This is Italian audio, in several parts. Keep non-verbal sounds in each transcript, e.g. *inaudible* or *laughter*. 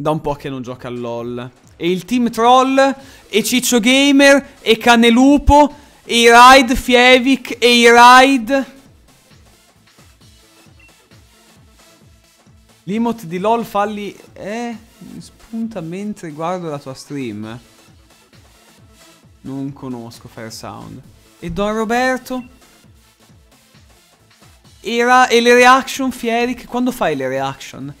Da un po' che non gioca a LOL. E il team troll, e Ciccio Gamer, e Canelupo, e i Ride Fievic, e i Ride... L'emote di LOL falli... Eh... Spunta mentre guardo la tua stream. Non conosco Fair Sound. E Don Roberto? Era... E le reaction, Fieric? Quando fai le reaction?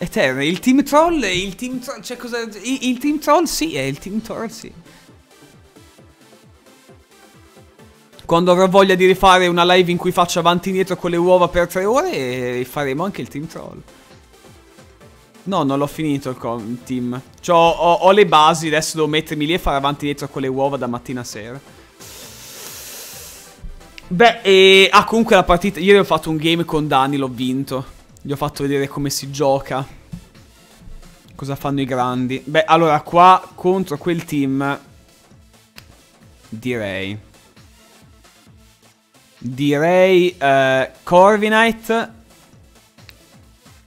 Eterno, il team troll, il team troll, cioè cosa... Il, il team troll sì, è il team troll sì. Quando avrò voglia di rifare una live in cui faccio avanti e indietro con le uova per tre ore, faremo anche il team troll. No, non l'ho finito il team. Cioè, ho, ho, le basi, adesso devo mettermi lì e fare avanti e indietro con le uova da mattina a sera. Beh, e... Ah, comunque la partita... Ieri ho fatto un game con Dani, l'ho vinto. Gli ho fatto vedere come si gioca. Cosa fanno i grandi. Beh, allora, qua contro quel team... Direi... Direi uh, Corviknight.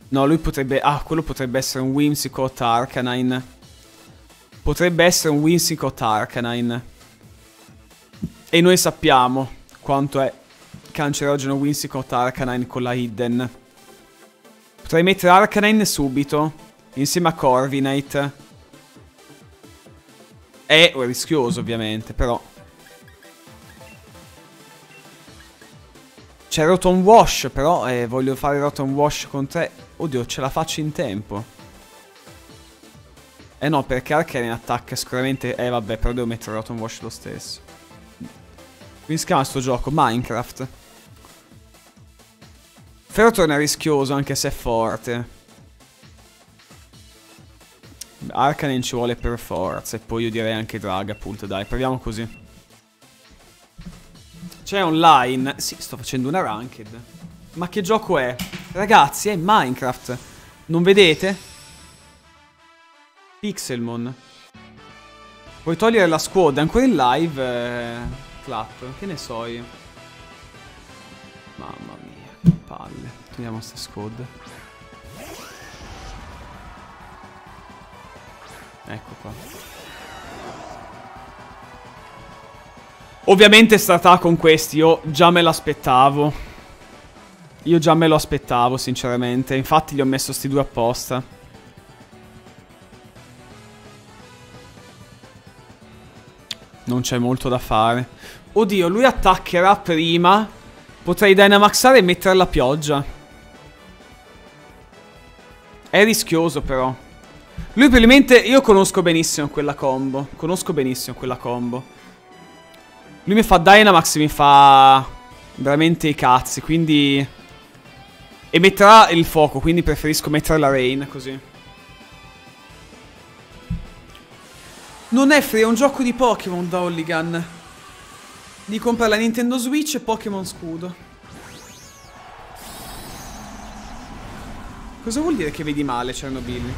No, lui potrebbe... Ah, quello potrebbe essere un Whimsicott Arcanine. Potrebbe essere un Whimsicott Arcanine. E noi sappiamo quanto è cancerogeno Whimsicott Arcanine con la Hidden. Potrei mettere Arcanine subito, insieme a Corviknight. È rischioso ovviamente, però... C'è Rotom Wash, però eh, voglio fare Rotom Wash con te. Oddio, ce la faccio in tempo. Eh no, perché Arcane attacca sicuramente... Eh vabbè, però devo mettere Rotom Wash lo stesso. Come si chiama sto gioco? Minecraft. Ferrotorn è rischioso anche se è forte. Arcanine ci vuole per forza. E poi io direi anche Dragapult. Dai, proviamo così. C'è online. Sì, sto facendo una ranked. Ma che gioco è? Ragazzi, è Minecraft. Non vedete? Pixelmon. Puoi togliere la squad. È ancora in live? Eh, clap. Che ne so io. Mamma palle. Togliamo questa squad. Ecco qua. Ovviamente startà con questi, io già me l'aspettavo. Io già me lo aspettavo, sinceramente. Infatti gli ho messo sti due apposta. Non c'è molto da fare. Oddio, lui attaccherà prima. Potrei dynamaxare e mettere la pioggia. È rischioso però. Lui probabilmente... Io conosco benissimo quella combo. Conosco benissimo quella combo. Lui mi fa Dynamax, mi fa veramente i cazzi, quindi... E metterà il fuoco, quindi preferisco mettere la Rain, così. Non è free, è un gioco di Pokémon da Holligan. Di comprare la Nintendo Switch e Pokémon Scudo. Cosa vuol dire che vedi male, Chernobyl?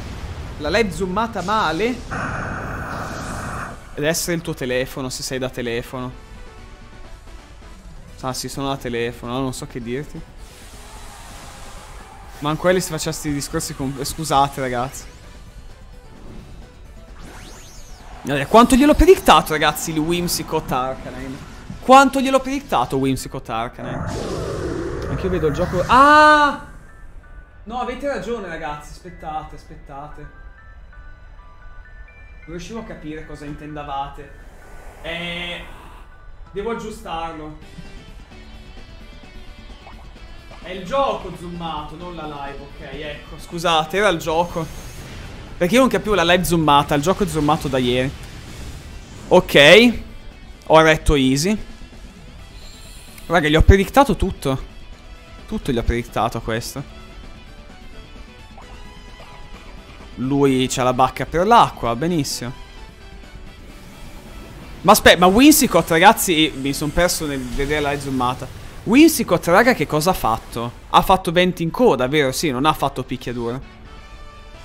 La LED zoomata male? Deve essere il tuo telefono, se sei da telefono. Ah sì, sono da telefono, non so che dirti. Ma anche quelli si facessi discorsi con... Eh, scusate ragazzi. Allora, quanto gliel'ho predictato ragazzi il Whimsicott Arcanine? Quanto gliel'ho predictato Whimsicott Arcanine? Anche io vedo il gioco... Ah! No, avete ragione ragazzi, aspettate, aspettate. Non riuscivo a capire cosa intendavate. Eh... Devo aggiustarlo. È il gioco zoomato, non la live, ok, ecco. Scusate, era il gioco. Perché io non capivo la live zoomata, il gioco è zoomato da ieri. Ok. Ho retto easy. Raga, gli ho predictato tutto. Tutto gli ho predictato a questo. Lui c'ha la bacca per l'acqua, benissimo. Ma aspetta, ma Winsicott, ragazzi, mi sono perso nel vedere la zoomata. Winsicott, raga, che cosa ha fatto? Ha fatto 20 in coda, vero? Sì, non ha fatto picchiaduro. Ha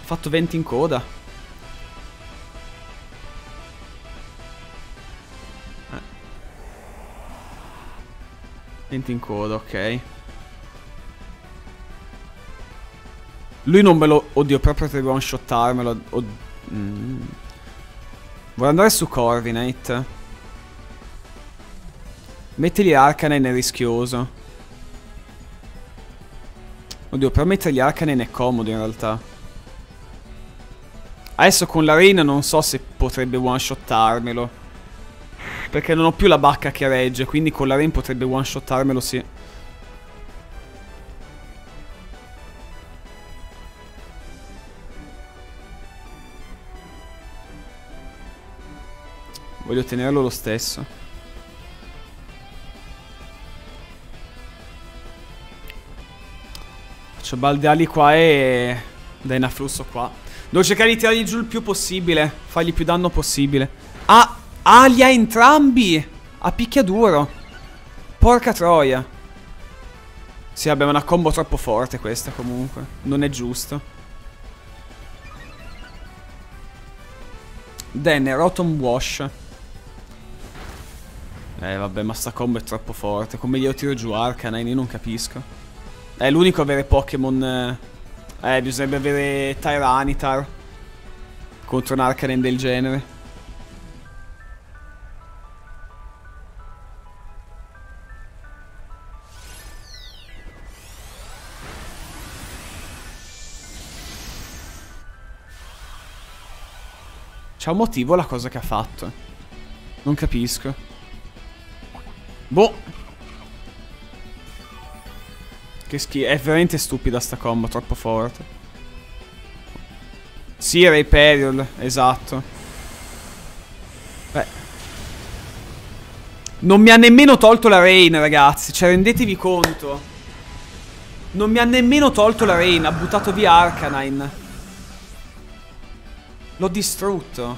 fatto 20 in coda. 20 in coda, ok. Lui non me lo... Oddio, però potrebbe one-shottarmelo. Od... Mm. Vorrei andare su Corvinate. Mettergli Arcanine è rischioso. Oddio, però mettergli Arcanine è comodo in realtà. Adesso con la Rain non so se potrebbe one-shottarmelo. Perché non ho più la bacca che regge, quindi con la Rain potrebbe one-shottarmelo, sì. Voglio tenerlo lo stesso. Faccio baldeali qua e... Dynaflusso qua. Devo cercare di tirargli giù il più possibile. Fargli più danno possibile. Ah! Ah, li ha entrambi! A picchiaduro. Porca troia. Sì, è una combo troppo forte questa comunque. Non è giusto. Then, Rotom Wash. Eh, vabbè, ma sta combo è troppo forte. Come io tiro giù Arcanine, io non capisco. È l'unico avere Pokémon... Eh... Eh, bisognerebbe avere Tyranitar contro un Arcanine del genere. C'ha un motivo la cosa che ha fatto. Non capisco. Boh. Che schifo. È veramente stupida sta combo, troppo forte. Sì, era Imperial, esatto. Beh. Non mi ha nemmeno tolto la Rain, ragazzi. Cioè, rendetevi conto. Non mi ha nemmeno tolto la Rain. Ha buttato via Arcanine. L'ho distrutto.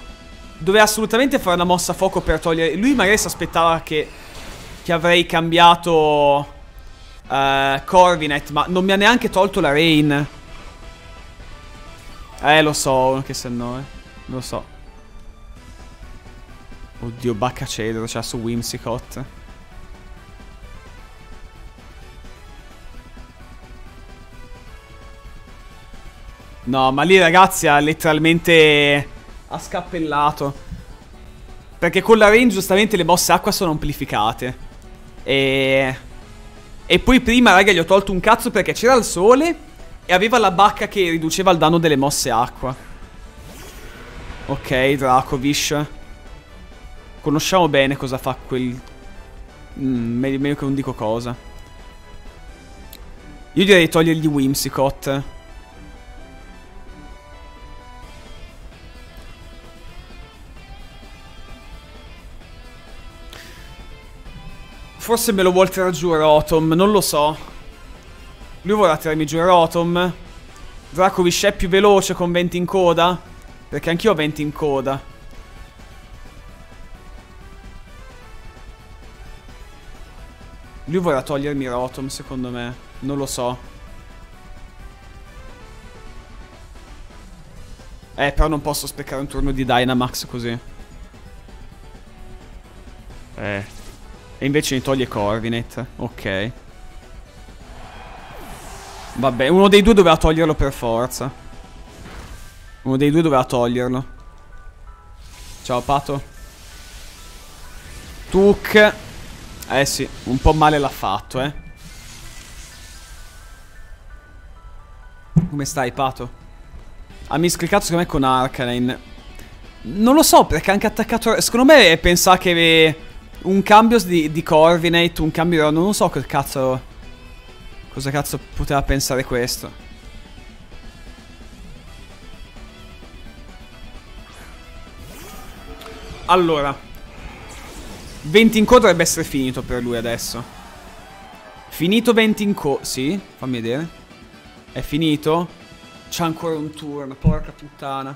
Doveva assolutamente fare una mossa a fuoco per togliere... Lui magari si aspettava che... Che avrei cambiato... Uh, Corvinet, ma non mi ha neanche tolto la Rain. Eh, lo so, che se no, eh. Lo so. Oddio, bacca cedro, c'ha su Whimsicott. No, ma lì ragazzi ha letteralmente... Ha scappellato. Perché con la range giustamente le mosse acqua sono amplificate. E... E poi prima, raga, gli ho tolto un cazzo perché c'era il sole e aveva la bacca che riduceva il danno delle mosse acqua. Ok, Dracovish. Conosciamo bene cosa fa quel... Mm, meglio, meglio che non dico cosa. Io direi togliergli Whimsicott. Forse me lo vuol tirare giù Rotom, non lo so. Lui vorrà tirarmi giù Rotom. Dracovish è più veloce con 20 in coda? Perché anch'io ho 20 in coda. Lui vorrà togliermi Rotom, secondo me. Non lo so. Eh, però non posso sprecare un turno di Dynamax così. Eh. E invece mi toglie Corvinet. Ok. Vabbè, uno dei due doveva toglierlo per forza. Uno dei due doveva toglierlo. Ciao, Pato. Tuk. Eh sì, un po' male l'ha fatto, eh. Come stai, Pato? Ha miscliccato secondo me con Arcanine. Non lo so, perché ha anche attaccato... Secondo me pensa che un cambio di, di coordinate, un cambio... Non so che cazzo... Cosa cazzo poteva pensare questo. Allora. 20 in coda dovrebbe essere finito per lui adesso. Finito 20 in coda. Sì, fammi vedere. È finito? C'è ancora un turno, porca puttana.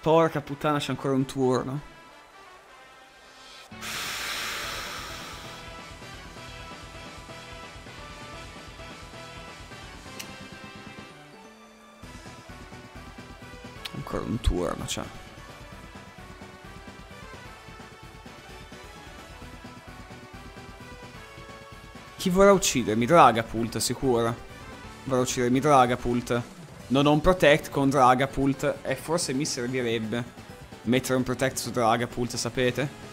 Porca puttana, c'è ancora un turno. Ancora un turno, cioè. Chi vorrà uccidermi? Dragapult, sicuro. Vorrà uccidermi Dragapult. Non ho un protect con Dragapult e forse mi servirebbe mettere un protect su Dragapult, sapete?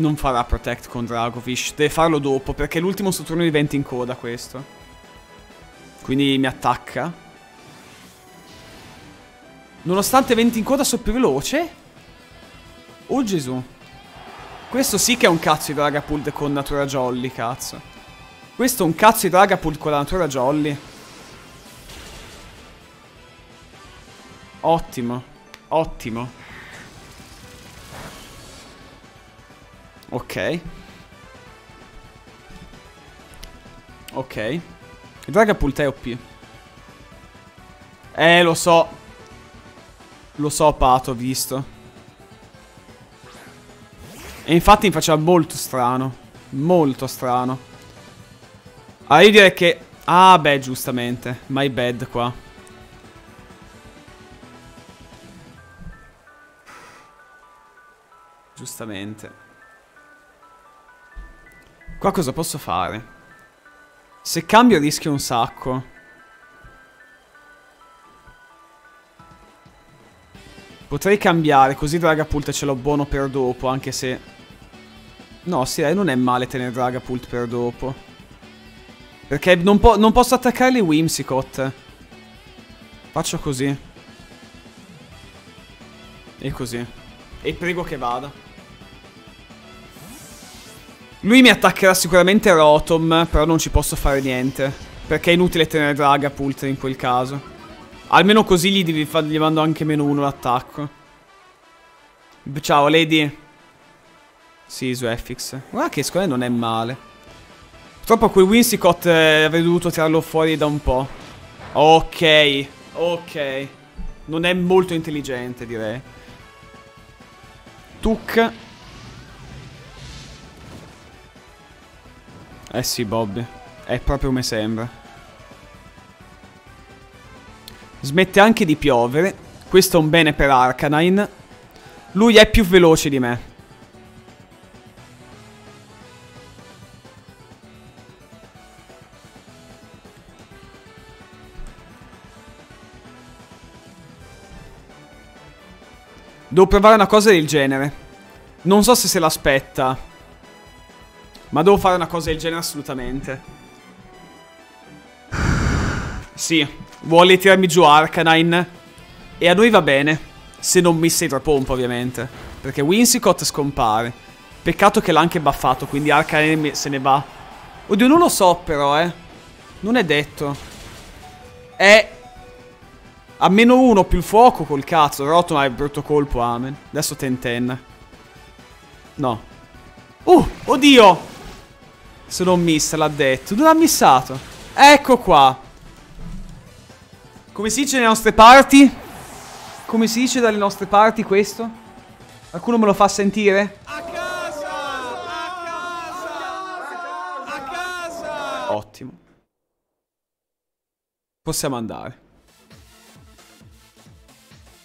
Non farà protect con Dragovish, deve farlo dopo perché l'ultimo suo turno diventa in coda questo. Quindi mi attacca. Nonostante 20 in coda sono più veloce? Oh Gesù. Questo sì che è un cazzo di Dragapult con natura jolly, cazzo. Questo è un cazzo di Dragapult con la natura jolly. Ottimo. Ottimo. Ok. Ok. Dragapult è OP. Eh, lo so. Lo so, Pato, ho visto. E infatti mi faceva molto strano. Molto strano. Ah, io direi che... Ah, beh, giustamente. My bad qua. Giustamente. Qua cosa posso fare? Se cambio rischio un sacco. Potrei cambiare, così Dragapult ce l'ho buono per dopo, anche se... No, sì, non è male tenere Dragapult per dopo. Perché non, po non posso attaccare le Whimsicott. Faccio così. E così. E prego che vada. Lui mi attaccherà sicuramente Rotom, però non ci posso fare niente. Perché è inutile tenere Dragapult in quel caso. Almeno così gli, gli mando anche meno uno l'attacco. Ciao, Lady. Sì, su FX. Guarda che secondo me non è male. Purtroppo quel Winsicott eh, avrei dovuto tirarlo fuori da un po'. Ok, ok. Non è molto intelligente, direi. Tuk. Eh sì, Bob. È proprio come sembra. Smette anche di piovere. Questo è un bene per Arcanine. Lui è più veloce di me. Devo provare una cosa del genere. Non so se se l'aspetta. Ma devo fare una cosa del genere assolutamente. Sì, vuole tirarmi giù Arcanine. E a noi va bene. Se non mi sei pompa, ovviamente. Perché Winsicott scompare. Peccato che l'ha anche buffato, quindi Arcanine se ne va. Oddio, non lo so però, eh. Non è detto. È a meno uno più il fuoco col cazzo. Rotoma è brutto colpo, amen. Adesso Tenten. No. Uh, oddio! Se non miss, l'ha detto. Dove l'ha missato? Ecco qua. Come si dice nelle nostre parti? Come si dice dalle nostre parti questo? Qualcuno me lo fa sentire? A casa! A casa! A casa! Ottimo. Possiamo andare.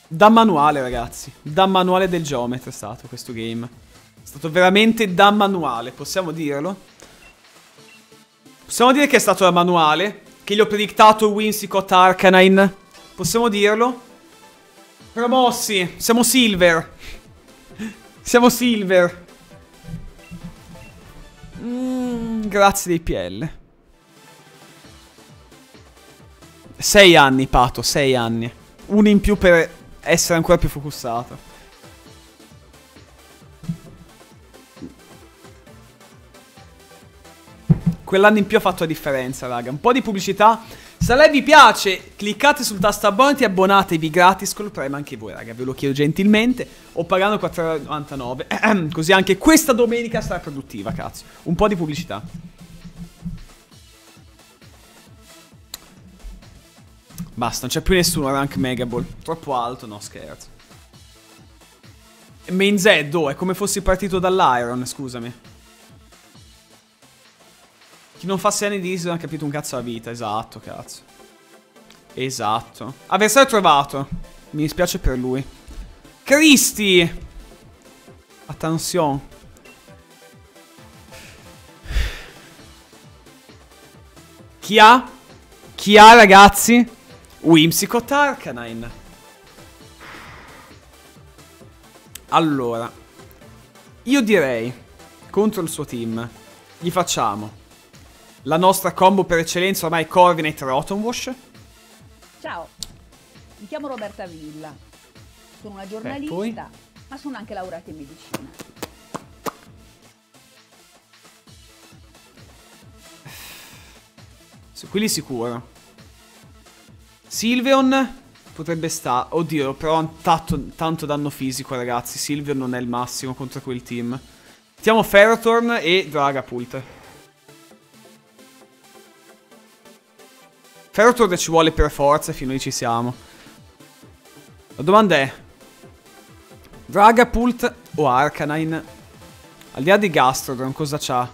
Da manuale, ragazzi. Da manuale del geometra è stato questo game. È stato veramente da manuale, possiamo dirlo. Possiamo dire che è stato da manuale. Che gli ho predictato Winsicott Arcanine. Possiamo dirlo. Promossi. Siamo silver. *laughs* Siamo silver. Mm, grazie dei PL. Sei anni, Pato, sei anni. Uno in più per essere ancora più focussato. Quell'anno in più ha fatto la differenza, raga. Un po' di pubblicità. Se lei vi piace, cliccate sul tasto abbonati e abbonatevi gratis con il Prime anche voi, raga. Ve lo chiedo gentilmente. O pagando 4,99. Così anche questa domenica sarà produttiva, cazzo. Un po' di pubblicità. Basta, non c'è più nessuno rank Megaball. Troppo alto, no scherzo. Main Z, oh, è come fossi partito dall'Iron, scusami. Chi non fa 6 anni di non ha capito un cazzo la vita, esatto, cazzo. Esatto. Avversario trovato. Mi dispiace per lui. Cristi! Attenzione. Chi ha? Chi ha, ragazzi? Whimsicott Arcanine. Allora, io direi, contro il suo team, gli facciamo la nostra combo per eccellenza ormai Corvinate Rotomwash. Ciao, mi chiamo Roberta Villa, sono una giornalista, eh, ma sono anche laureata in medicina. Su quelli sicuro. Silveon potrebbe stare. Oddio, però ha tanto, tanto, danno fisico, ragazzi. Silveon non è il massimo contro quel team. Mettiamo Ferrothorn e Dragapult. Ferrothorn ci vuole per forza fino lì ci siamo. La domanda è... Dragapult o Arcanine? Al di là di Gastrodon, cosa c'ha?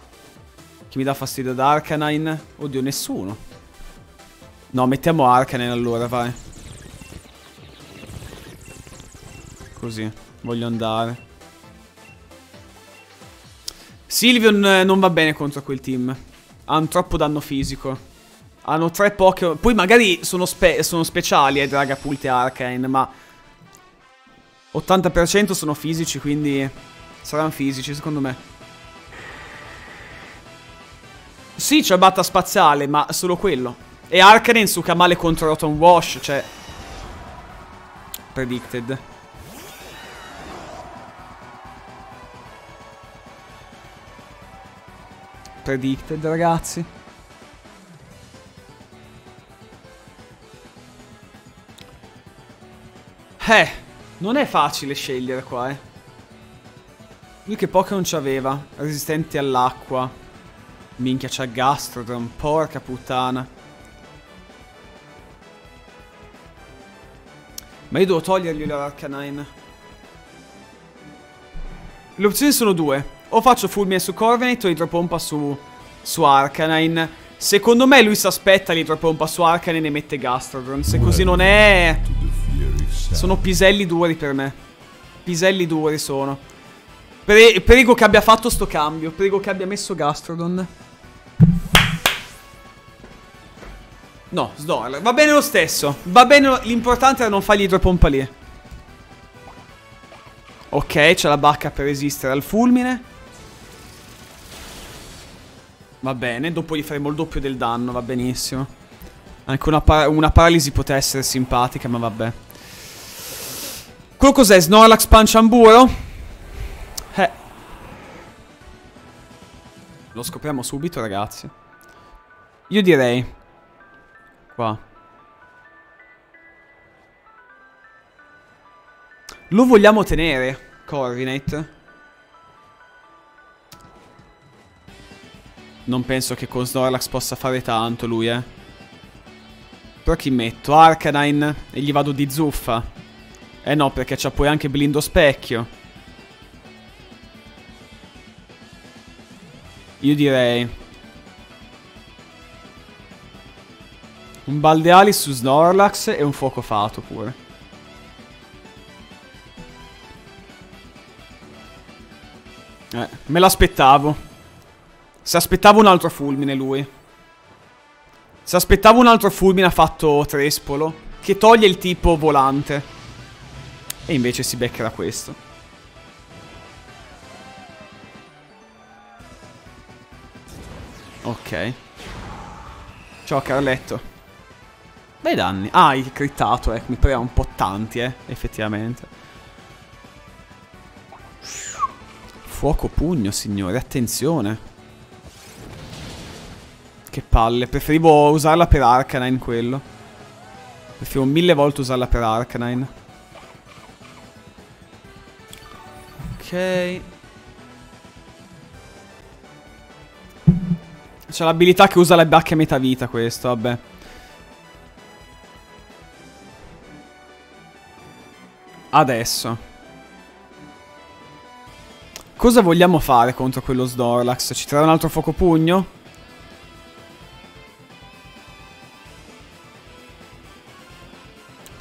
Chi mi dà fastidio ad Arcanine? Oddio, nessuno. No, mettiamo Arcanine allora, vai. Così, voglio andare. Sylveon eh, non va bene contro quel team. Hanno troppo danno fisico. Hanno tre Pokémon. Poi magari sono, spe sono speciali, eh, Dragapult e Arcane, ma... 80% sono fisici, quindi... Saranno fisici, secondo me. Sì, c'è batta spaziale, ma solo quello. E Arcane succa male contro Rotom Wash, cioè... Predicted. Predicted, ragazzi. Eh, non è facile scegliere qua, eh. Lui che Pokémon c'aveva? Resistenti all'acqua. Minchia, c'ha Gastrodon. Porca puttana. Ma io devo togliergli l'Arcanine. Le opzioni sono due. O faccio Fulmine su Corviknight o Idropompa su, su Arcanine. Secondo me lui si aspetta l'Idropompa su Arcanine e mette Gastrodon. Se così non è... Sono piselli duri per me. Piselli duri sono. Pre prego che abbia fatto sto cambio. Prego che abbia messo Gastrodon. No, Snorlax. Va bene lo stesso. Va bene, l'importante era non fargli due pompa lì. Ok, c'è la bacca per resistere al fulmine. Va bene, dopo gli faremo il doppio del danno, va benissimo. Anche una, par una paralisi poteva essere simpatica, ma vabbè. Quello cos'è? Snorlax Panciamburo? Eh. Lo scopriamo subito, ragazzi. Io direi... Qua. Lo vogliamo tenere, Corvinate. Non penso che con Snorlax possa fare tanto lui, eh. Però chi metto? Arcanine e gli vado di zuffa. Eh no, perché c'ha poi anche blindo specchio. Io direi... Un baldeali su Snorlax e un fuoco fato pure. Eh, me l'aspettavo. Se aspettavo un altro fulmine lui. Se aspettavo un altro fulmine ha fatto Trespolo. Che toglie il tipo volante. E invece si beccherà questo. Ok. Ciao Carletto. Bei danni. Ah, hai crittato, eh. Mi pareva un po' tanti, eh. Effettivamente. Fuoco pugno, signore. Attenzione. Che palle. Preferivo usarla per Arcanine quello. Preferivo mille volte usarla per Arcanine. Ok. C'è l'abilità che usa le bacche a metà vita questo, vabbè. Adesso. Cosa vogliamo fare contro quello Snorlax? Ci trarrà un altro fuoco pugno?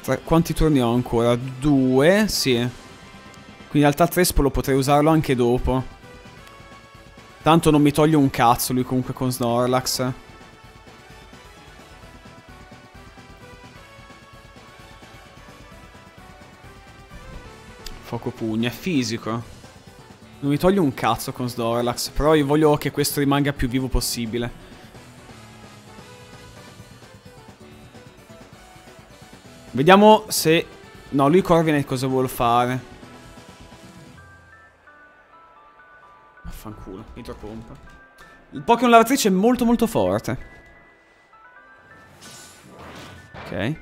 Tre, quanti turni ho ancora? Due, sì. Quindi Alta Trespo lo potrei usarlo anche dopo. Tanto non mi toglie un cazzo lui comunque con Snorlax. Fuoco pugno, è fisico. Non mi toglie un cazzo con Snorlax, però io voglio che questo rimanga più vivo possibile. Vediamo se... No, lui Corviknight cosa vuole fare. Affanculo, idropompa. Il Pokémon lavatrice è molto molto forte. Ok.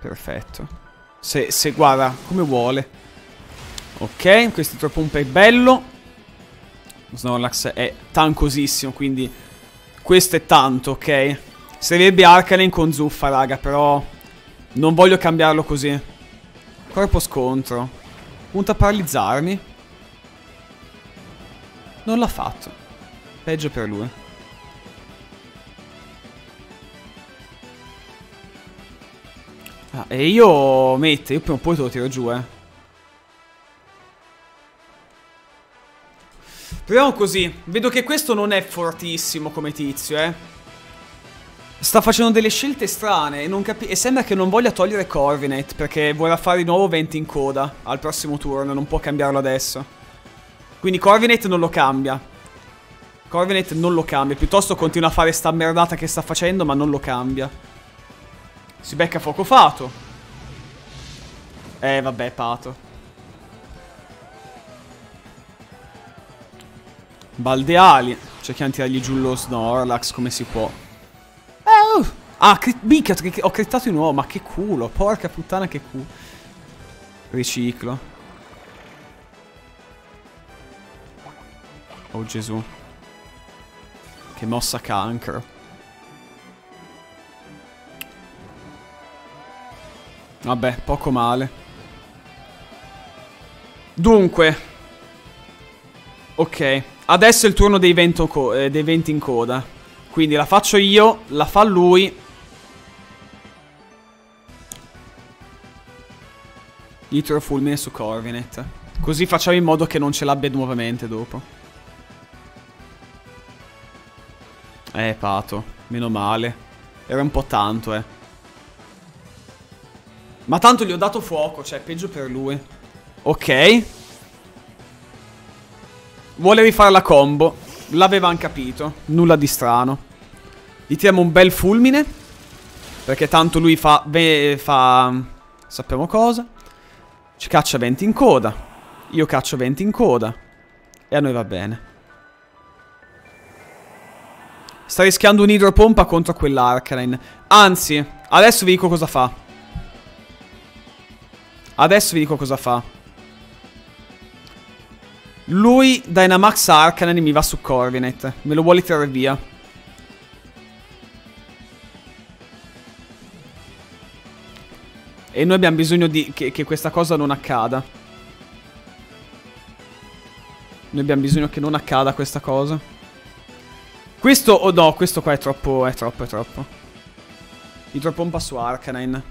Perfetto. Se, se guarda, come vuole. Ok, questo idropompa è bello. Snorlax è tancosissimo, quindi questo è tanto, ok? Servirebbe Arcanine con zuffa, raga, però non voglio cambiarlo così. Corpo scontro. Punta a paralizzarmi. Non l'ha fatto. Peggio per lui. Ah, e io mette, io prima o poi te lo tiro giù, eh. Proviamo così. Vedo che questo non è fortissimo come tizio, eh. Sta facendo delle scelte strane e, e, sembra che non voglia togliere Corvinet perché vorrà fare di nuovo 20 in coda al prossimo turno, non può cambiarlo adesso. Quindi Corvinet non lo cambia. Corvinet non lo cambia, piuttosto continua a fare sta merdata che sta facendo ma non lo cambia. Si becca fuoco fato. Eh vabbè, pato. Baldeali. Cerchiamo di tirargli giù lo Snorlax come si può. Uh. Ah, minchia, ho crittato di nuovo, ma che culo, porca puttana che culo. Riciclo. Oh Gesù. Che mossa cancro. Vabbè, poco male. Dunque. Ok. Adesso è il turno dei, eh, dei 20 in coda. Quindi la faccio io, la fa lui. Gli tiro fulmine su Corvinet. Così facciamo in modo che non ce l'abbia nuovamente dopo. Eh, pato. Meno male. Era un po' tanto, eh. Ma tanto gli ho dato fuoco, cioè peggio per lui. Ok. Vuole rifare la combo. L'avevano capito. Nulla di strano. Gli tiriamo un bel fulmine. Perché tanto lui fa... fa... Sappiamo cosa. Ci caccia 20 in coda. Io caccio 20 in coda. E a noi va bene. Sta rischiando un'idropompa contro quell'Arcanine. Anzi, adesso vi dico cosa fa. Adesso vi dico cosa fa. Lui, Dynamax Arcanine, mi va su Corvinet. Me lo vuole tirare via. E noi abbiamo bisogno di che, che questa cosa non accada. Noi abbiamo bisogno che non accada questa cosa. Questo, oh no, questo qua è troppo, è troppo, è troppo. Idropompa su Arcanine.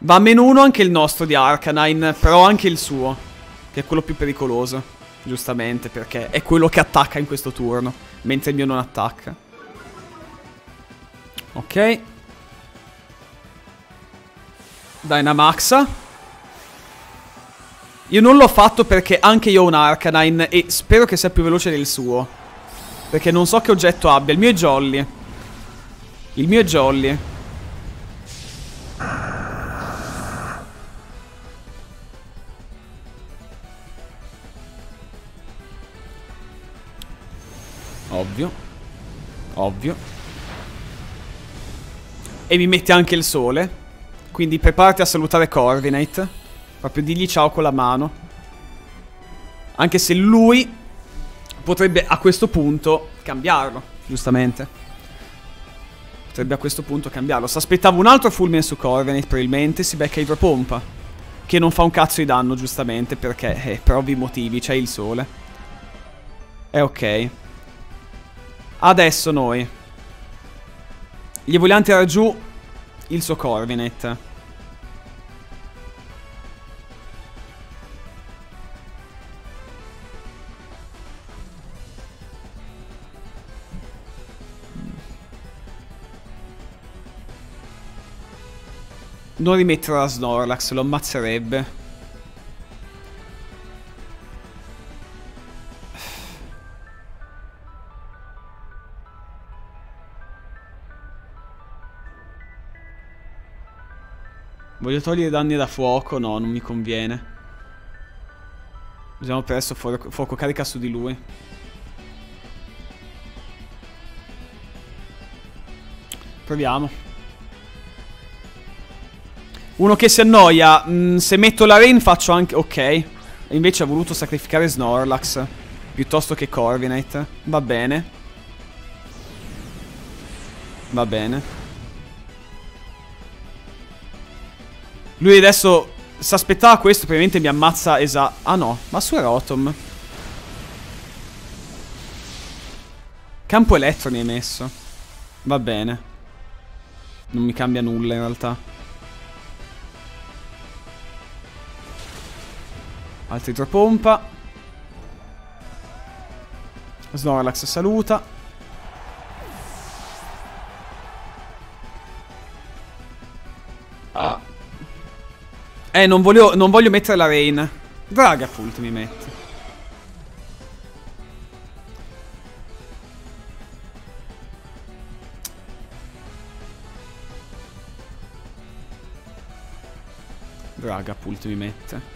Va a meno uno anche il nostro di Arcanine, però anche il suo, che è quello più pericoloso, giustamente, perché è quello che attacca in questo turno, mentre il mio non attacca. Ok. Dynamaxa. Io non l'ho fatto perché anche io ho un Arcanine e spero che sia più veloce del suo. Perché non so che oggetto abbia. Il mio è Jolly. Il mio è Jolly. Ovvio. Ovvio. E mi mette anche il sole. Quindi preparati a salutare Coordinate. Proprio digli ciao con la mano. Anche se lui potrebbe a questo punto cambiarlo, giustamente. Potrebbe a questo punto cambiarlo. Si aspettava un altro fulmine su Corviknight, probabilmente si becca idropompa. Che non fa un cazzo di danno, giustamente, perché eh, per ovvi motivi c'è il sole. È ok. Adesso noi Gli vogliamo tirare giù il suo Corvinet. Non rimettere la Snorlax, lo ammazzerebbe. Voglio togliere danni da fuoco, no, non mi conviene. Usiamo presto fuoco, fuoco carica su di lui. Proviamo. Uno che si annoia. Mm, se metto la rain faccio anche... Ok. Invece ha voluto sacrificare Snorlax. Piuttosto che Corviknight. Va bene. Va bene. Lui adesso si aspettava questo, probabilmente mi ammazza esatto. Ah no, ma su Rotom. Campo elettro mi hai messo. Va bene. Non mi cambia nulla in realtà. Altri idropompa. Snorlax saluta. Ah. Eh, non voglio, non voglio mettere la Rain. Dragapult mi metti. Dragapult mi mette.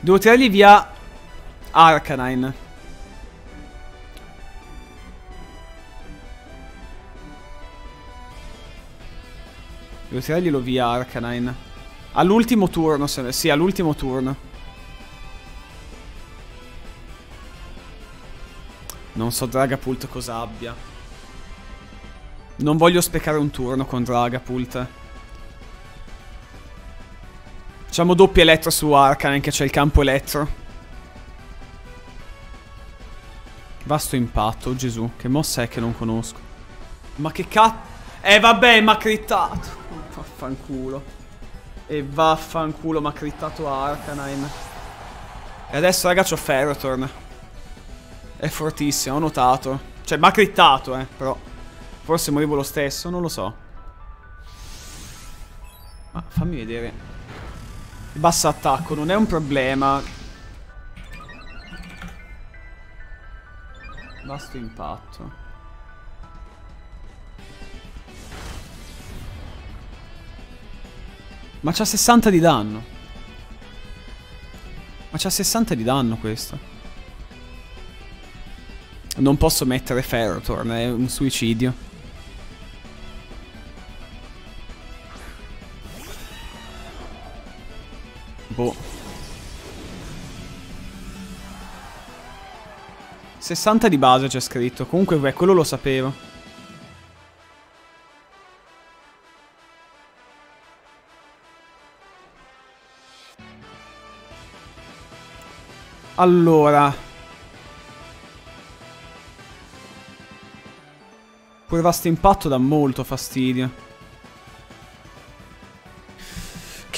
Devo tirargli via Arcanine. Devo tirarglielo via Arcanine. All'ultimo turno, se... sì, all'ultimo turno. Non so Dragapult cosa abbia. Non voglio sprecare un turno con Dragapult. Facciamo doppio elettro su Arcanine che c'è il campo elettro. Vasto impatto, oh Gesù. Che mossa è che non conosco? Ma che cazzo... Eh vabbè, ma crittato. Vaffanculo. E vaffanculo, mi ha crittato Arcanine. E adesso, raga, c'ho Ferrotorn. È fortissimo, ho notato. Cioè, mi ha crittato, eh, però. Forse morivo lo stesso, non lo so. Ma fammi vedere. Basso attacco, non è un problema. Vasto impatto. Ma c'ha 60 di danno. Ma c'ha 60 di danno questo. Non posso mettere Ferrotorn, è un suicidio. Boh. 60 di base c'è scritto. Comunque, beh, quello lo sapevo. Allora. Pure vasto impatto dà molto fastidio.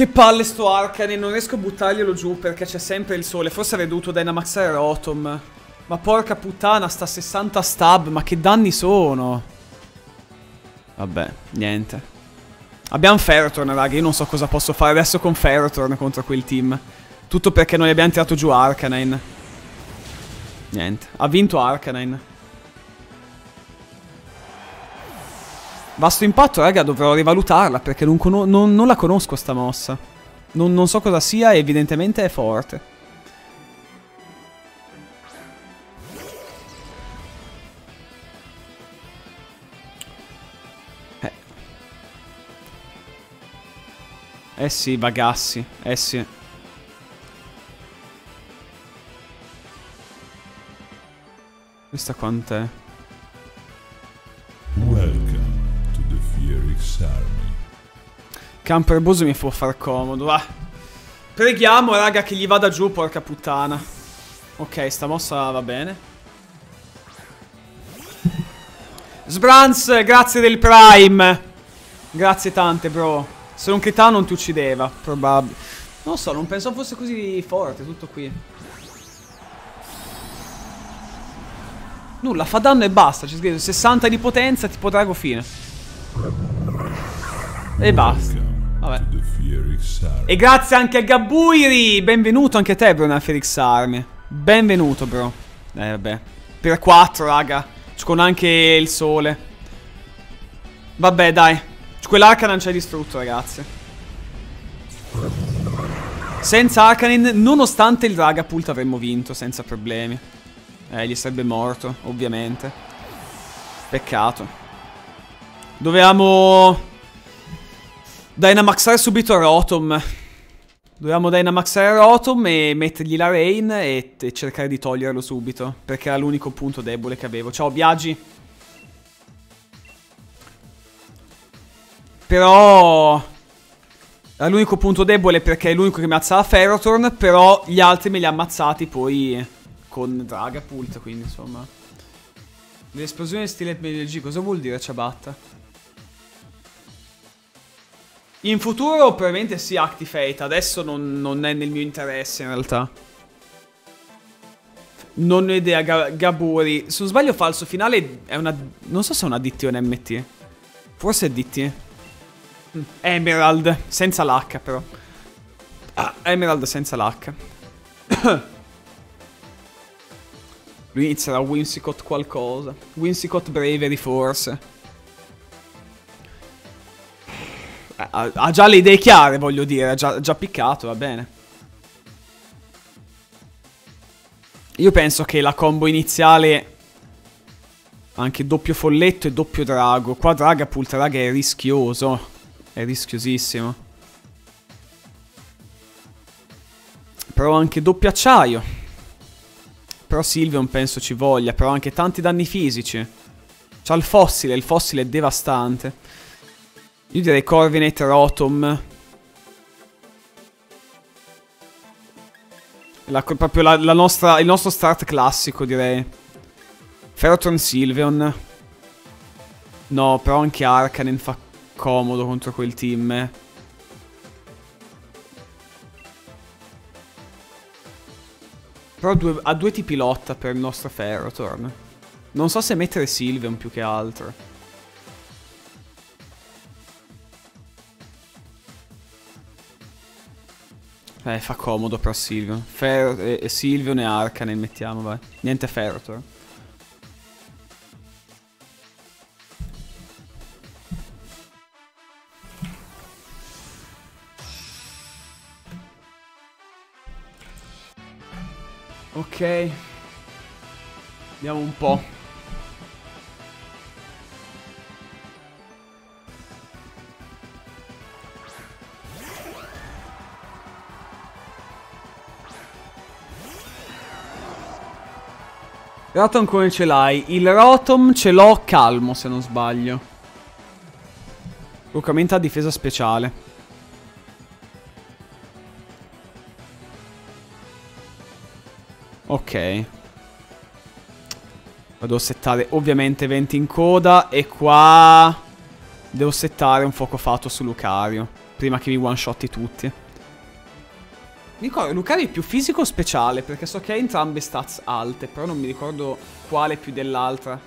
Che palle sto Arcane, non riesco a buttarglielo giù perché c'è sempre il sole. Forse avrei dovuto Dynamaxare Rotom. Ma porca puttana, sta 60 stab, ma che danni sono? Vabbè, niente. Abbiamo Ferrotorn, raga, io non so cosa posso fare adesso con Ferrotorn contro quel team. Tutto perché noi abbiamo tirato giù Arcanine. Niente. Ha vinto Arcanine. Vasto impatto, raga, dovrò rivalutarla perché non, non, non la conosco sta mossa. Non, non so cosa sia evidentemente è forte. Eh. Eh sì, vagassi. Eh sì. Questa quant'è? Campo erboso mi può far comodo, va. Preghiamo, raga, che gli vada giù, porca puttana. Ok, sta mossa va bene. Sbrans, grazie del Prime. Grazie tante, bro. Se un Kità non ti uccideva, probabile. Non so, non penso fosse così forte, tutto qui. Nulla, fa danno e basta. C'è scritto 60 di potenza, tipo drago fine. E basta. Vabbè. E grazie anche a Gabuiri. Benvenuto anche a te, bro, nella Felix Army. Benvenuto, bro. Eh, vabbè. Per 4, raga. Con anche il sole. Vabbè, dai. Quell'Arcanan ci ha distrutto, ragazzi. Senza Arcanin, nonostante il Dragapult, avremmo vinto senza problemi. Eh, gli sarebbe morto, ovviamente. Peccato. Dovevamo... Dynamaxare subito Rotom. Dovevamo Dynamaxare Rotom e mettergli la Rain e, e cercare di toglierlo subito. Perché era l'unico punto debole che avevo. Ciao, Biagi. Però... Era l'unico punto debole perché è l'unico che mi ammazza la Ferrotorn. Però gli altri me li ha ammazzati poi con Dragapult, quindi insomma... L'esplosione stile MLG, cosa vuol dire ciabatta? In futuro probabilmente sì Actifate, adesso non, non, è nel mio interesse in realtà. Non ho idea, Gaburi. Se non sbaglio falso finale è una... Non so se è una DT o un MT. Forse è DT. Mm. Emerald, senza l'H però. Ah, Emerald senza l'H. *coughs* Lui inizierà Whimsicott qualcosa. Whimsicott Bravery forse. Ha, già le idee chiare, voglio dire. Ha già, già piccato, va bene. Io penso che la combo iniziale... Anche doppio folletto e doppio drago. Qua Dragapult, raga, è rischioso. È rischiosissimo. Però anche doppio acciaio. Però Silvion penso ci voglia, però anche tanti danni fisici. C'ha il fossile, il fossile è devastante. Io direi Corvinet Rotom. La, proprio la, la nostra, il nostro start classico, direi. Ferroton Silvion. No, però anche Arcanen fa comodo contro quel team. Però due, ha due tipi lotta per il nostro Ferrotorn. Non so se mettere Sylveon più che altro. Eh, fa comodo però Sylveon. Fer e, e Sylveon e Arcane mettiamo, vai. Niente Ferrotorn. Ok. Vediamo un po'. Rotom come ce l'hai? Il Rotom ce l'ho calmo se non sbaglio. Luccamento a difesa speciale. Ok. Devo settare ovviamente 20 in coda e qua devo settare un fuoco fatto su Lucario. Prima che mi one shotti tutti. Ricordo, Lucario è più fisico o speciale? Perché so che ha entrambe stats alte, però non mi ricordo quale più dell'altra.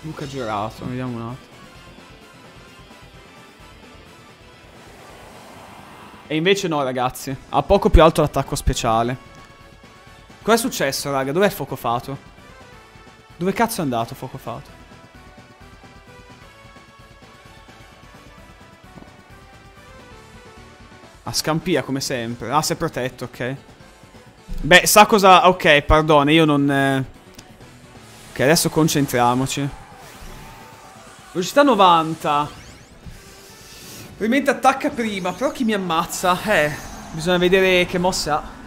Luca girato, vediamo un attimo. E invece no, ragazzi. Ha poco più alto l'attacco speciale. Cos'è successo, raga? Dov'è Fuoco Fato? Dove cazzo è andato Fuoco A scampia, come sempre. Ah, si è protetto, ok. Beh, sa cosa... Ok, pardone, io non... Eh... Ok, adesso concentriamoci. Velocità 90. Probabilmente attacca prima, però chi mi ammazza? Eh, bisogna vedere che mosse ha.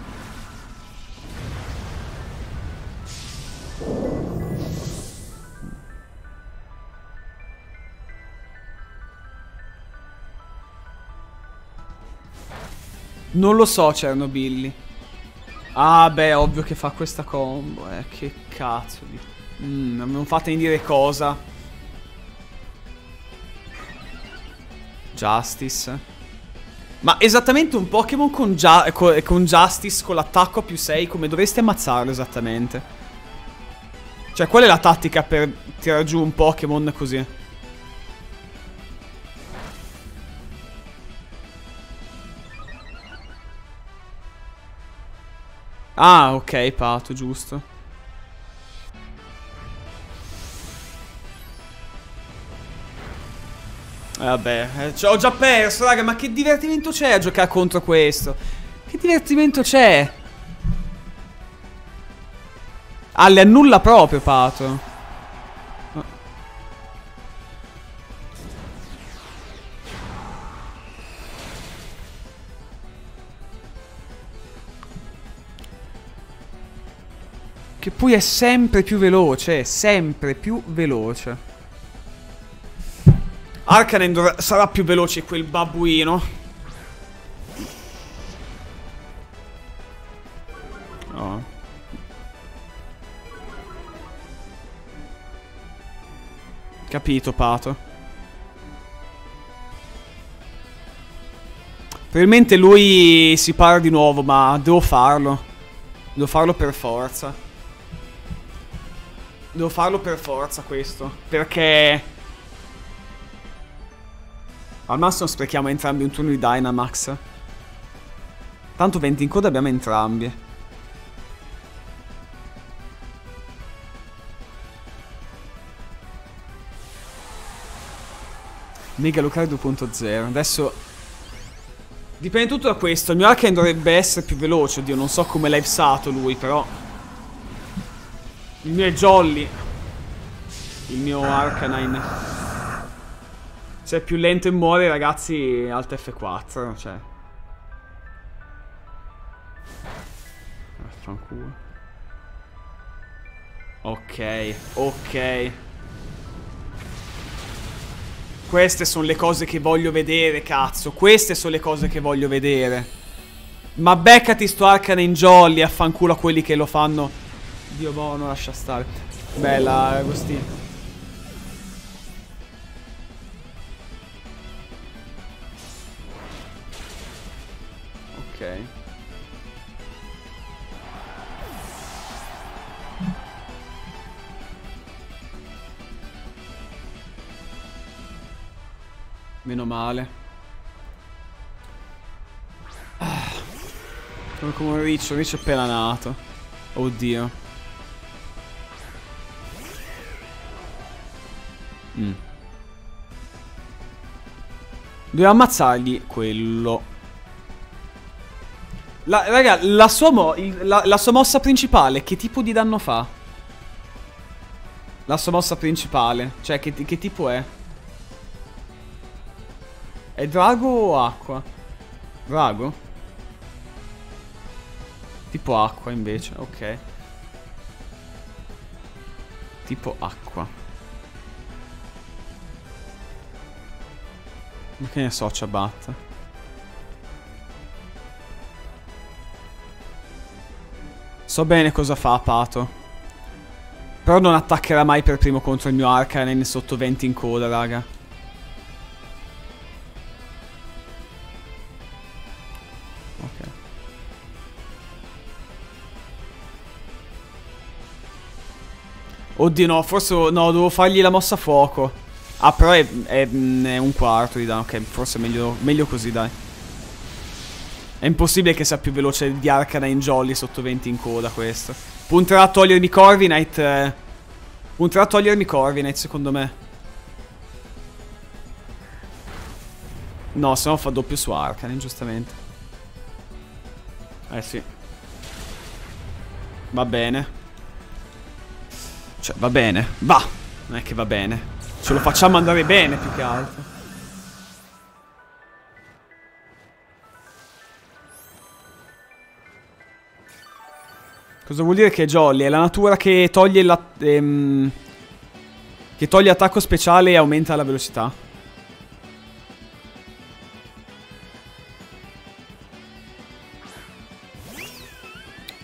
Non lo so, Chernobyl. Ah, beh, ovvio che fa questa combo. Eh, che cazzo di... Mm, non fatemi dire cosa. Justice. Ma esattamente un Pokémon con, con, Justice, con l'attacco a più 6, come dovresti ammazzarlo esattamente? Cioè, qual è la tattica per tirare giù un Pokémon così? Ah, ok, pato, giusto. Eh, vabbè, eh, ho già perso, raga, ma che divertimento c'è a giocare contro questo? Che divertimento c'è? Ah, le annulla proprio, Pato. Che poi è sempre più veloce, sempre più veloce. Arcanen sarà più veloce quel babbuino. Oh. Capito, Pato. Probabilmente lui si para di nuovo, ma devo farlo. Devo farlo per forza. Devo farlo per forza questo. Perché... Al massimo sprechiamo entrambi un turno di Dynamax. Tanto 20 in coda abbiamo entrambi. Mega Lucario 2.0. Adesso... Dipende tutto da questo. Il mio Arcane dovrebbe essere più veloce. Oddio, non so come l'ha usato lui, però... Il mio è Jolly. Il mio Arcanine. Se è più lento e muore, ragazzi, Alt F4, cioè. Vaffanculo. Ok, ok. Queste sono le cose che voglio vedere, cazzo. Queste sono le cose che voglio vedere. Ma beccati sto Arcane in Jolly, affanculo a quelli che lo fanno. Dio buono, lascia stare. Bella, Agostino. Meno male. Ah. Come come riccio, riccio appena nato. Oddio. Dobbiamo ammazzargli quello. La, raga, la sua, mo la, la sua mossa principale, che tipo di danno fa? La sua mossa principale. Cioè, che, che tipo è? È drago o acqua? Drago? Tipo acqua invece, ok. Tipo acqua. Ma che ne so, ciabatta. So bene cosa fa Pato. Però non attaccherà mai per primo contro il mio Arcanine sotto 20 in coda, raga. Oddio no, forse no, devo fargli la mossa a fuoco. Ah, però è, è, è un quarto di danno. Ok, forse è meglio, meglio così, dai. È impossibile che sia più veloce di Arcanine Jolly sotto 20 in coda questo. Punterà a togliermi Corviknight. Eh. Punterà a togliermi Corviknight, secondo me. No, se no fa doppio su Arcanine, giustamente. Eh sì. Va bene. Cioè, va bene. Va. Non è che va bene. Ce lo facciamo andare bene più che altro. Cosa vuol dire che è Jolly? È la natura che toglie la... Ehm, che toglie attacco speciale e aumenta la velocità.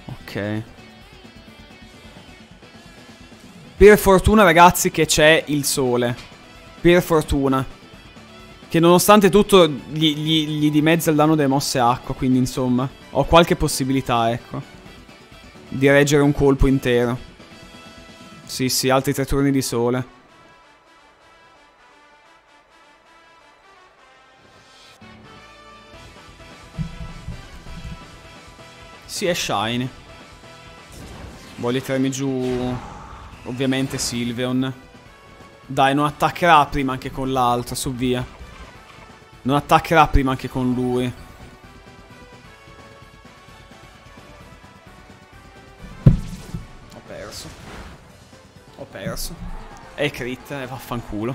Ok. Per fortuna, ragazzi, che c'è il sole. Per fortuna. Che nonostante tutto gli, gli, gli dimezza il danno delle mosse acqua, quindi insomma. Ho qualche possibilità, ecco. Di reggere un colpo intero. Sì, sì, altri tre turni di sole. Sì, è shiny. Voglio tirarmi giù... Ovviamente Silveon. Dai, non attaccherà prima anche con l'altro, su via. Non attaccherà prima anche con lui. Ho perso. Ho perso. È crit, e eh, vaffanculo.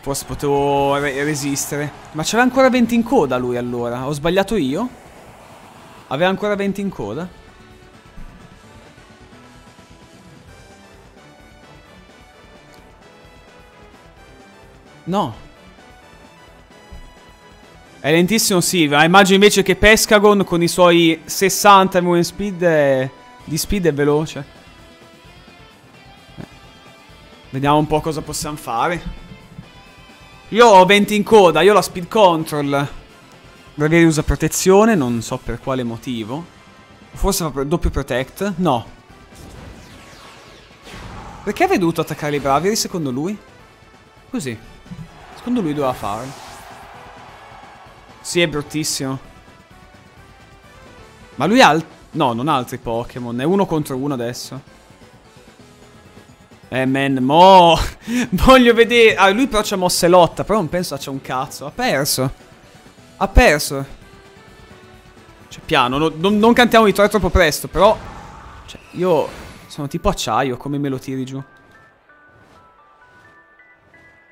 Forse potevo re resistere. Ma c'era ancora 20 in coda lui allora. Ho sbagliato io? Aveva ancora 20 in coda? No. È lentissimo sì, ma immagino invece che Pescagon con i suoi 60 movement speed è... di speed è veloce. Eh. Vediamo un po' cosa possiamo fare. Io ho 20 in coda, io ho la speed control. Bravieri usa protezione, non so per quale motivo. Forse fa doppio protect? No. Perché avrei dovuto attaccare i Bravieri secondo lui? Così. Secondo lui doveva farlo. Sì, è bruttissimo. Ma lui ha... No, non ha altri Pokémon. È uno contro uno adesso. Eh, man, mo... *laughs* Voglio vedere... Ah, lui però c'ha mosse lotta, però non penso c'è un cazzo. Ha perso. Ha perso. Cioè, piano. No, non, non cantiamo vittoria troppo presto, però... Cioè, io sono tipo acciaio, come me lo tiri giù?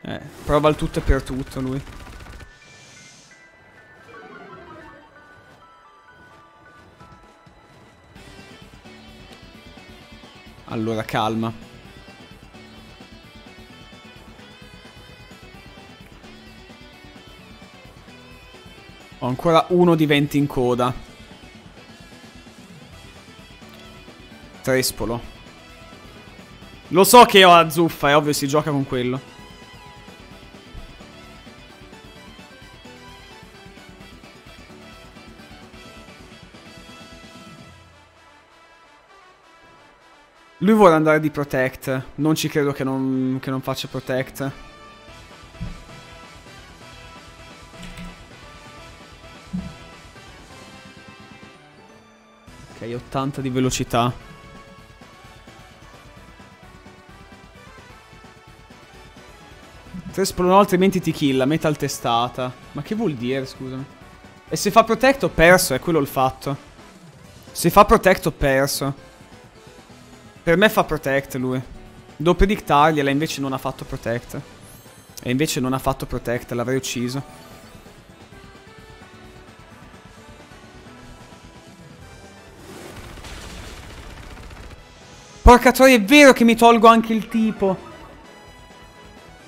Eh, prova il tutto e per tutto lui. Allora, calma. Ho ancora uno di 20 in coda. Trespolo. Lo so che ho la zuffa, è ovvio si gioca con quello. Lui vuole andare di Protect. Non ci credo che non, che non faccia Protect. Ok, 80 di velocità. Tre esplodono altrimenti ti killa, metal testata. Ma che vuol dire, scusami? E se fa protect ho perso, è quello il fatto. Se fa protect ho perso. Per me fa protect lui. Devo predictargliela, invece non ha fatto protect. E invece non ha fatto protect, l'avrei ucciso. Porca troia, è vero che mi tolgo anche il tipo.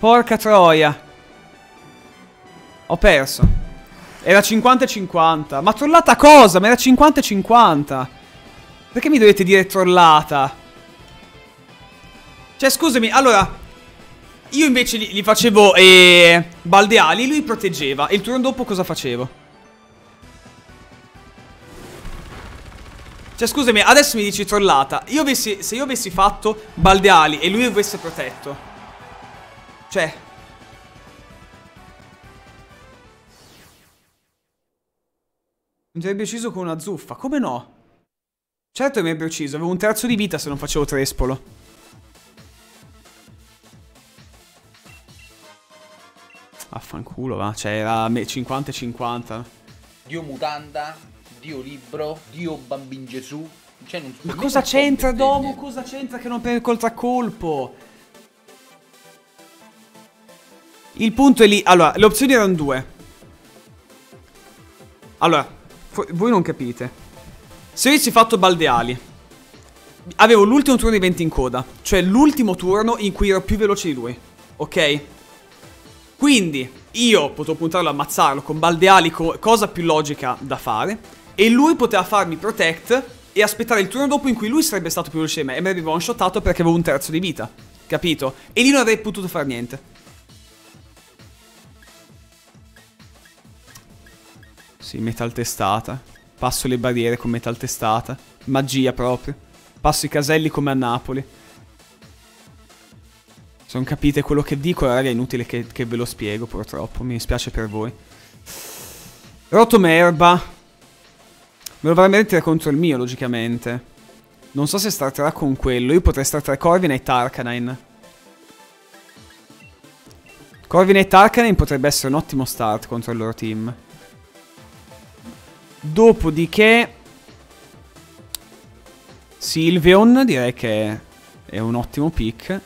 Porca troia. Ho perso. Era 50-50. Ma trollata cosa? Ma era 50-50. Perché mi dovete dire trollata? Cioè, scusami, allora... Io invece gli, gli facevo eh, baldeali, lui proteggeva. E il turno dopo cosa facevo? Cioè, scusami, adesso mi dici trollata. Io avessi, se io avessi fatto baldeali e lui avesse protetto. Cioè... Mi avrebbe ucciso con una zuffa. Come no? Certo mi avrebbe ucciso. Avevo un terzo di vita se non facevo trespolo. Affanculo, va. Cioè, era 50 50. Dio mutanda Dio libro, Dio bambin Gesù. Cioè, non, Ma cosa c'entra Domo? Cosa c'entra che non per il contraccolpo? Il punto è lì. Allora, le opzioni erano due. Allora, voi non capite. Se avessi fatto baldeali, avevo l'ultimo turno di 20 in coda. Cioè l'ultimo turno in cui ero più veloce di lui. Ok? Quindi, io potevo puntarlo ammazzarlo con baldeali, co cosa più logica da fare. E lui poteva farmi protect e aspettare il turno dopo in cui lui sarebbe stato più veloce di me e mi avrebbe one shotato perché avevo un terzo di vita. Capito? E lì non avrei potuto fare niente. Sì, metal testata. Passo le barriere con metal testata. Magia proprio. Passo i caselli come a Napoli. Se non capite quello che dico, raga, è inutile che, che ve lo spiego, purtroppo. Mi dispiace per voi. Rotomerba. Me lo vorrei mettere contro il mio, logicamente. Non so se starterà con quello. Io potrei startare Corviknight Arcanine. Corviknight Arcanine potrebbe essere un ottimo start contro il loro team. Dopodiché... Sylveon direi che è un ottimo pick.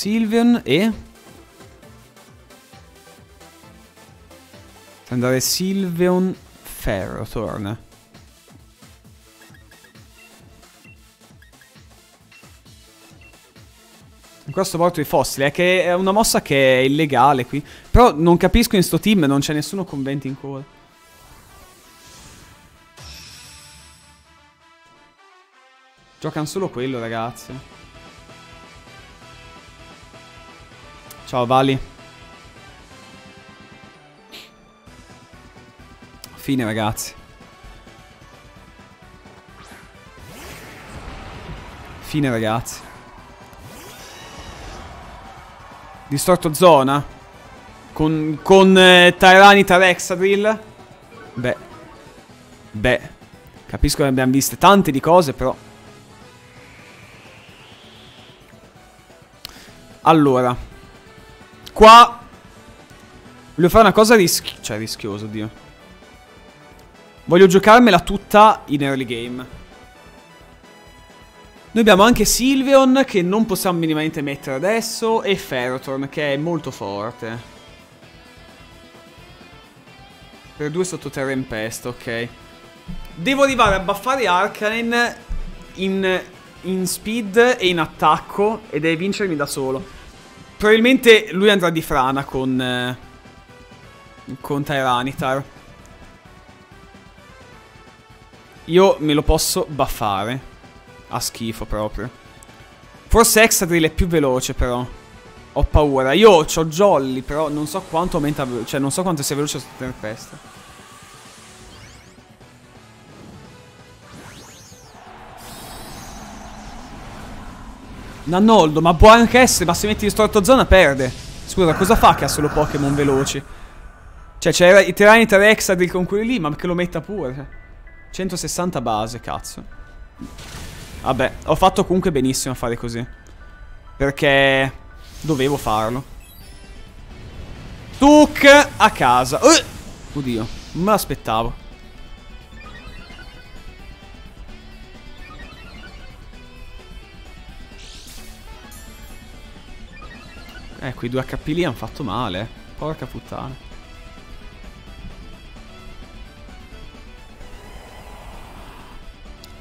Sylveon e... Andare Sylveon Ferrothorn. In questo porto i fossili, è che è una mossa che è illegale qui. Però non capisco in sto team, non c'è nessuno conventi in coda. Giocano solo quello, ragazzi. Ciao, Vali. Fine, ragazzi. Fine, ragazzi. Distorto zona. Con, con eh, Tyranitar Exadrill. Beh. Beh. Capisco che abbiamo viste tante di cose, però. Allora. Qua. Voglio fare una cosa rischiosa. Cioè, rischiosa, oddio. Voglio giocarmela tutta in early game. Noi abbiamo anche Sylveon che non possiamo minimamente mettere adesso e Ferrothorn che è molto forte. Per due sottoterra in pesta, ok. Devo arrivare a buffare Arcanine in, in speed e in attacco e deve vincermi da solo. Probabilmente lui andrà di frana con, eh, con Tyranitar. Io me lo posso buffare. Ha schifo proprio. Forse Exadrill è più veloce però. Ho paura. Io ho Jolly, però non so quanto aumenta... Cioè, non so quanto sia veloce su Tempesta. Nannoldo, ma può anche essere, ma se metti distorto zona perde. Scusa, cosa fa che ha solo Pokémon veloci? Cioè, c'era i Tyranitar Exadrill con quelli lì, ma che lo metta pure. 160 base, cazzo. Vabbè, ho fatto comunque benissimo a fare così. Perché dovevo farlo. Tuk a casa. Uh! Oddio, non me l'aspettavo. Eh, quei due HP lì hanno fatto male. Porca puttana.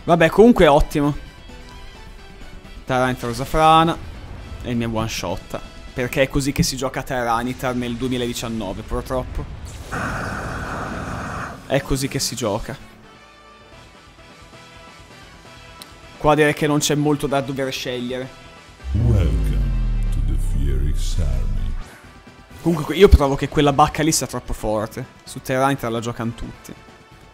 Vabbè, comunque ottimo. Tyranitar Frana e il mio one shot. Perché è così che si gioca Tyranitar nel 2019, purtroppo. È così che si gioca. Qua direi che non c'è molto da dover scegliere. Comunque io trovo che quella bacca lì sia troppo forte. Su Tyranitar la giocano tutti.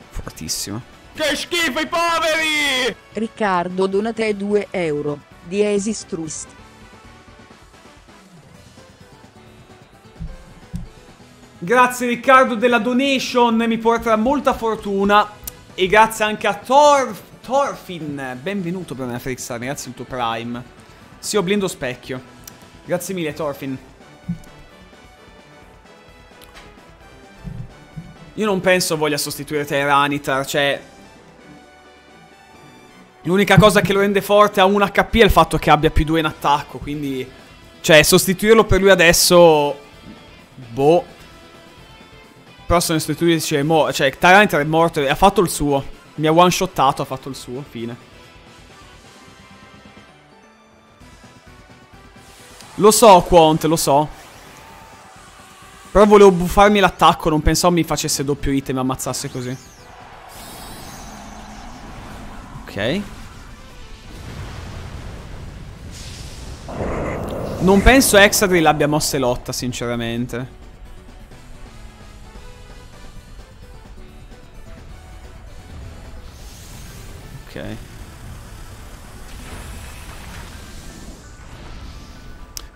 Fortissima. Che schifo i poveri! Riccardo dona te 2 euro di Esistrust. Grazie Riccardo della donation, mi porterà molta fortuna. E grazie anche a Thor Thorfin. Benvenuto per una Frixar, grazie il tuo Prime. Sì, ho blindo specchio. Grazie mille Thorfin. Io non penso voglia sostituire Tyranitar, cioè L'unica cosa che lo rende forte a 1 HP è il fatto che abbia più 2 in attacco, quindi... Cioè, sostituirlo per lui adesso... Boh. Però se ne sostituisce... Cioè, Tyranitar è morto ha fatto il suo. Mi ha one-shottato, ha fatto il suo, fine. Lo so, Quant, lo so. Però volevo buffarmi l'attacco, non pensavo mi facesse doppio hit e mi ammazzasse così. Ok. Non penso Exadrill abbia mosse lotta, sinceramente.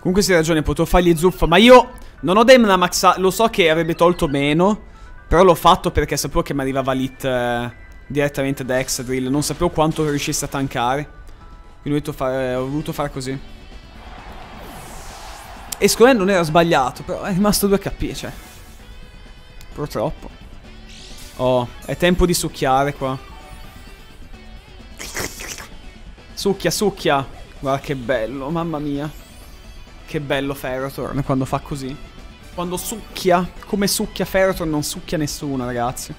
Comunque si ragione, potevo fargli zuffa, ma io non ho Demna Maxa, lo so che avrebbe tolto meno, però l'ho fatto perché sapevo che mi arrivava l'hit eh, direttamente da Exadrill, non sapevo quanto riuscisse a tankare. Quindi ho, fare, ho voluto fare così. E secondo me non era sbagliato, però è rimasto 2 HP, cioè. Purtroppo. Oh, è tempo di succhiare qua. Succhia, succhia. Guarda che bello, mamma mia. Che bello Ferrotorn quando fa così. Quando succhia, come succhia Ferrotorn non succhia nessuno, ragazzi.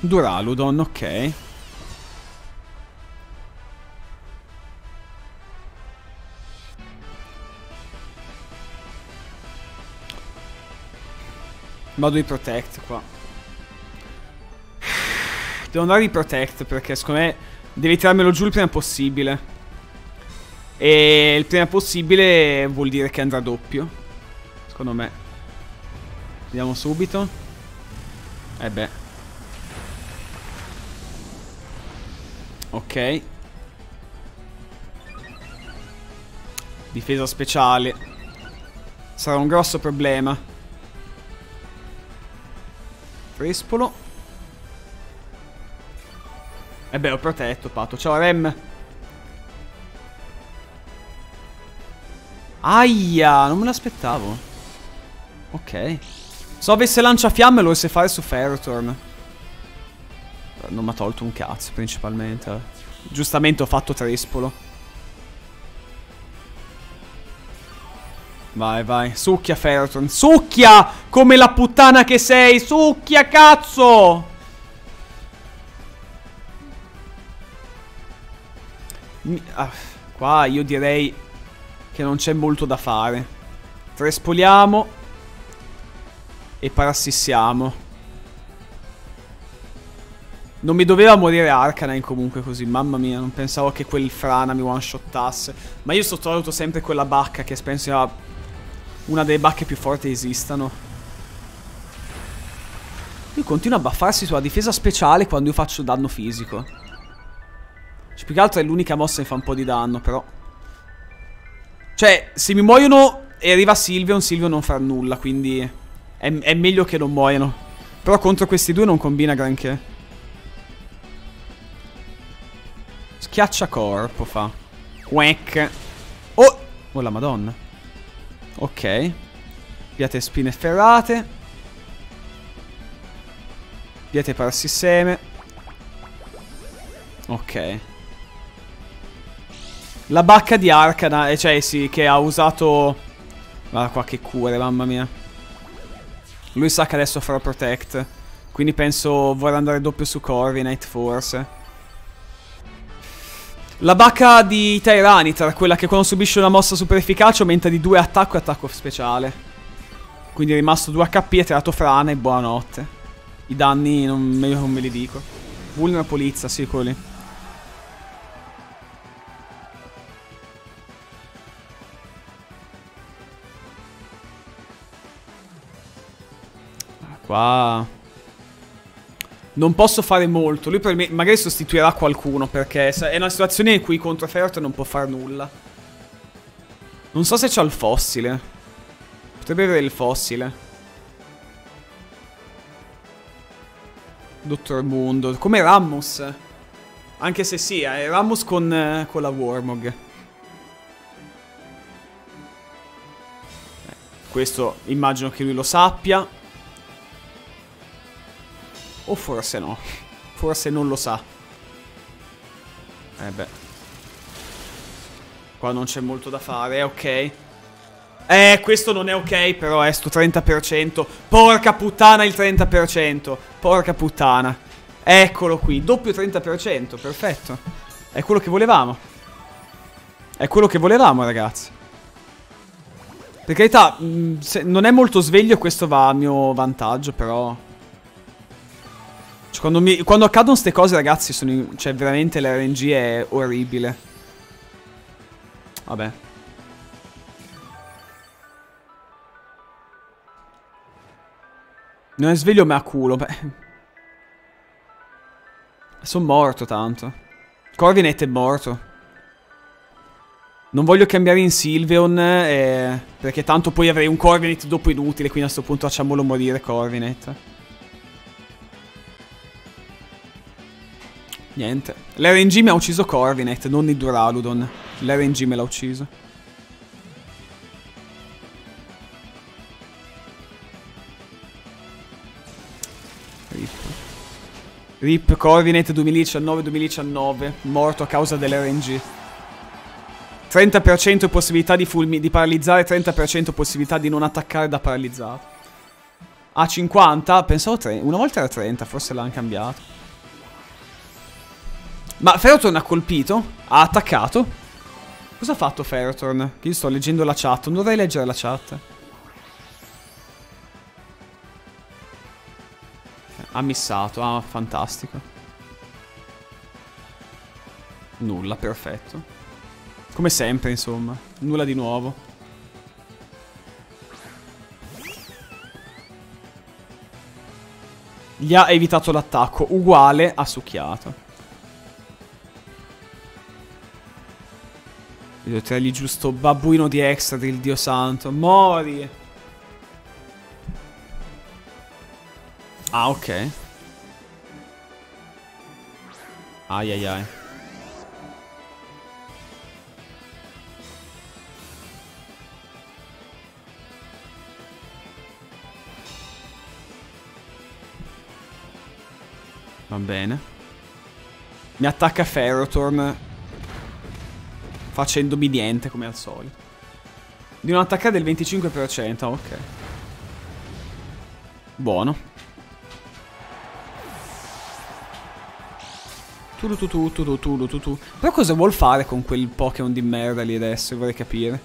Duraludon, ok. Vado di protect qua. *sighs* Devo andare di protect perché secondo me devi tirarmelo giù il prima possibile. E il prima possibile vuol dire che andrà doppio. Secondo me. Vediamo subito. Eh beh. Ok. Difesa speciale. Sarà un grosso problema. Frespolo. E beh, ho protetto, Pato. Ciao, Rem. Aia, non me l'aspettavo. Ok. So avesse lanciafiamme lo dovesse fare su Ferrotorn. Non mi ha tolto un cazzo, principalmente. Giustamente ho fatto Trespolo. Vai, vai. Succhia, Ferroton. Succhia! Come la puttana che sei! Succhia, cazzo! Ah, qua io direi che non c'è molto da fare. Trespoliamo. E parassissiamo. Non mi doveva morire Arcanine comunque così, mamma mia, non pensavo che quel frana mi one-shottasse. Ma io sottovaluto sempre quella bacca che penso sia una delle bacche più forti esistano. Lui continua a buffarsi sulla difesa speciale quando io faccio danno fisico. Cioè, più che altro è l'unica mossa che fa un po' di danno, però. Cioè, se mi muoiono e arriva Silvion, Silvion non fa nulla, quindi è, è meglio che non muoiano. Però contro questi due non combina granché. Schiaccia corpo fa. Quack. Oh! Oh la madonna. Ok. Piate spine ferrate. Piate parassisseme. Ok. La bacca di Arcana, eh, cioè sì, che ha usato... Guarda qua che cure, mamma mia. Lui sa che adesso farò Protect. Quindi penso vorrà andare doppio su Corviknight forse. La bacca di Tyranitar, quella che quando subisce una mossa super efficace aumenta di 2 attacco e attacco speciale. Quindi è rimasto 2 HP, ha tirato frana e buonanotte. I danni non, non me li dico. Vulnera polizza, sì, quello Qua... Non posso fare molto. Lui me magari sostituirà qualcuno perché è una situazione in cui contro Ferret non può fare nulla. Non so se c'ha il fossile. Potrebbe avere il fossile. Dottor Mundo. Come Rammus. Anche se sì, è Rammus con, eh, con la Warmog. Eh, questo immagino che lui lo sappia. O forse no. Forse non lo sa. Eh beh. Qua non c'è molto da fare, ok. Eh, questo non è ok, però è sto 30%. Porca puttana il 30%. Porca puttana. Eccolo qui, doppio 30%, perfetto. È quello che volevamo. È quello che volevamo, ragazzi. Per carità, mm, non è molto sveglio, questo va a mio vantaggio, però... Quando, mi, quando accadono queste cose, ragazzi, sono in, cioè veramente l'RNG è orribile. Vabbè. Non è sveglio ma a culo, beh. Sono morto tanto. Corvinet è morto. Non voglio cambiare in Sylveon, eh, perché tanto poi avrei un Corvinet dopo inutile, quindi a questo punto facciamolo morire Corvinet. Niente. L'RNG mi ha ucciso Corvinet, non il Duraludon. L'RNG me l'ha ucciso. Rip. Rip Corvinet 2019-2019, morto a causa dell'RNG. 30% possibilità di, di paralizzare, 30% possibilità di non attaccare da paralizzato. A 50? Pensavo 30. Una volta era 30, forse l'hanno cambiato. Ma Ferrotorn ha colpito? Ha attaccato? Cosa ha fatto Ferrotorn? Io sto leggendo la chat, non dovrei leggere la chat. Ha missato, ah, fantastico. Nulla, perfetto. Come sempre, insomma. Nulla di nuovo. Gli ha evitato l'attacco, uguale a succhiato. Devo tirargli giusto babbuino di extra del dio santo. Mori! Ah, ok. Ai ai ai. Va bene. Mi attacca Ferrotorn. Facendomi niente come al solito. Di non attaccare del 25%, ok. Buono. Tulu tu tu tu tu tu tu Però cosa vuol fare con quel Pokémon di merda lì adesso? Vorrei capire.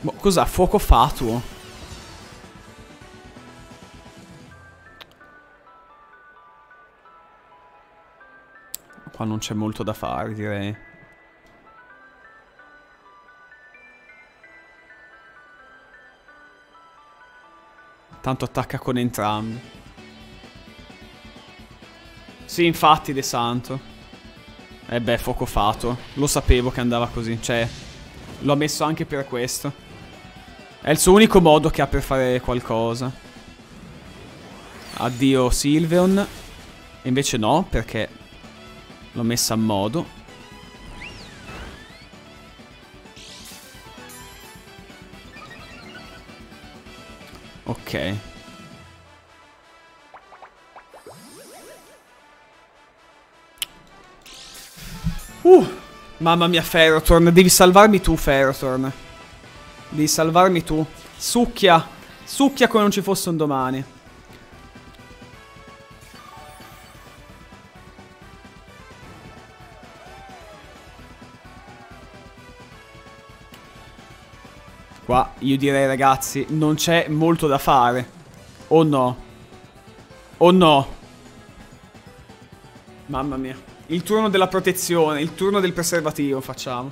Boh, cos'ha? Fuoco fatuo. Qua non c'è molto da fare, direi. Tanto attacca con entrambi. Sì, infatti, De Santo. Eh beh, fuoco fato. Lo sapevo che andava così. Cioè, l'ho messo anche per questo. È il suo unico modo che ha per fare qualcosa. Addio Sylveon. E invece no, perché l'ho messa a modo. Ok. Uh, mamma mia Ferrotorn, devi salvarmi tu Ferrotorn. Devi salvarmi tu. Succhia. Succhia come non ci fosse un domani. Qua io direi ragazzi, non c'è molto da fare. O no? O no? Mamma mia. Il turno della protezione, il turno del preservativo facciamo.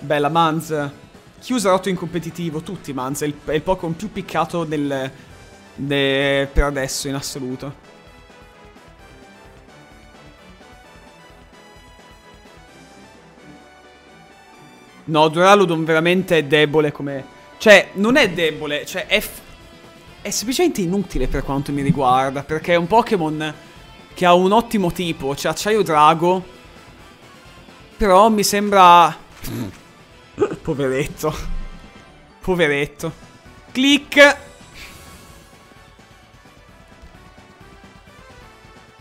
Bella Manz. Chi usa rotto in competitivo? Tutti, Manza. È il, il Pokémon più piccato del, de, per adesso in assoluto. No, Duraludon veramente è debole come... Cioè, non è debole, cioè è... È semplicemente inutile per quanto mi riguarda, perché è un Pokémon che ha un ottimo tipo, cioè Acciaio Drago. Però mi sembra... *coughs* Poveretto. Poveretto. Click.